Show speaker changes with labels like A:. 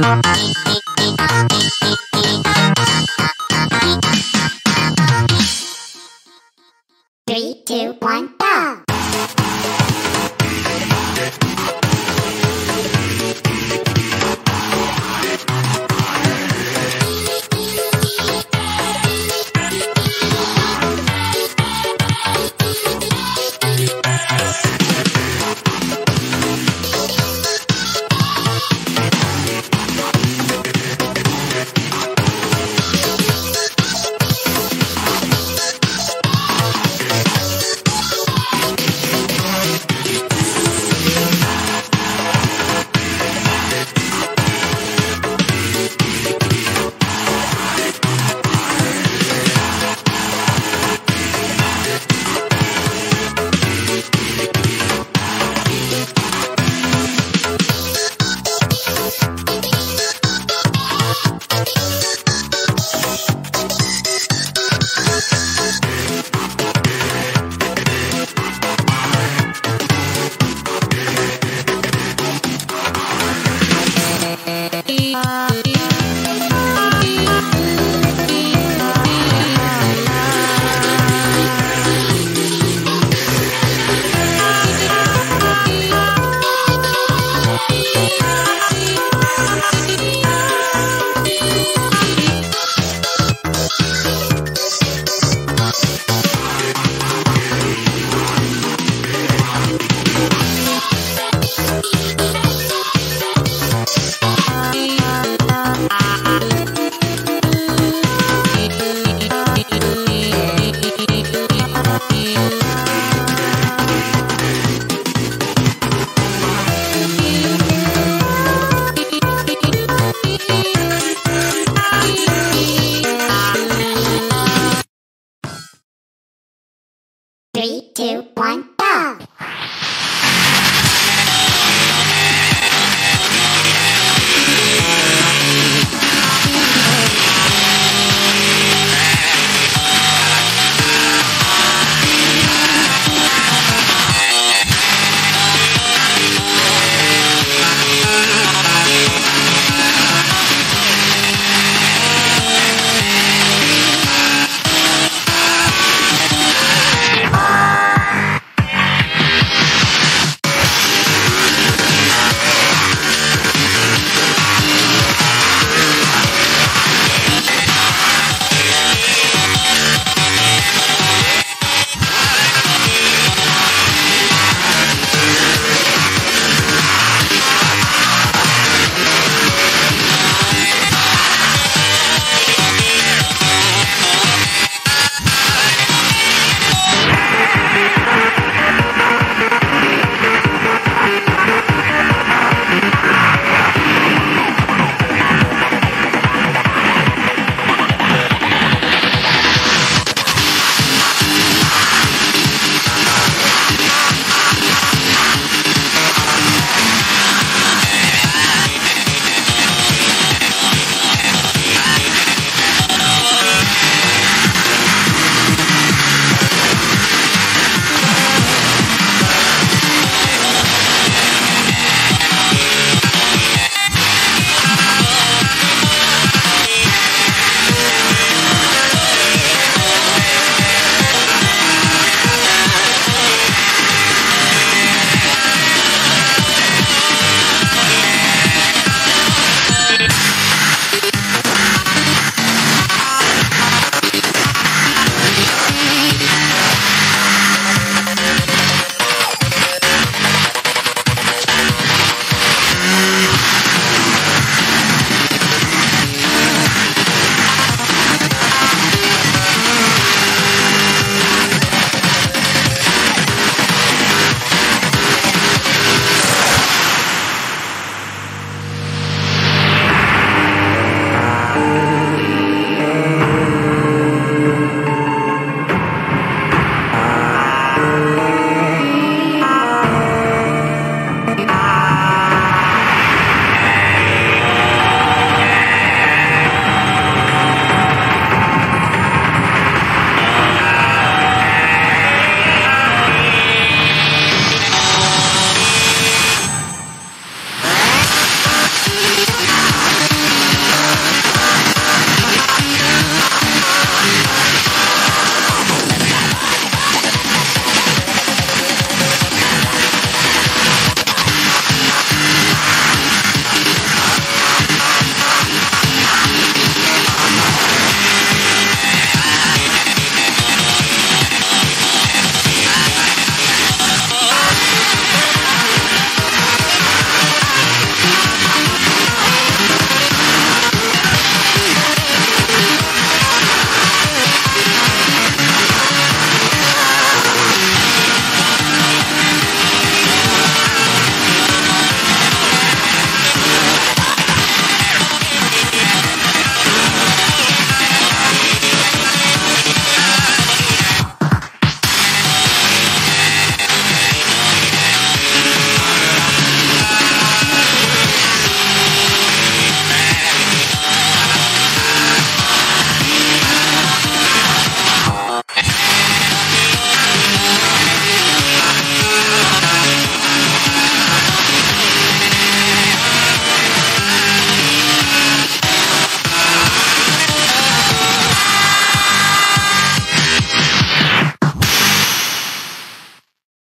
A: Three, two, one, two, one!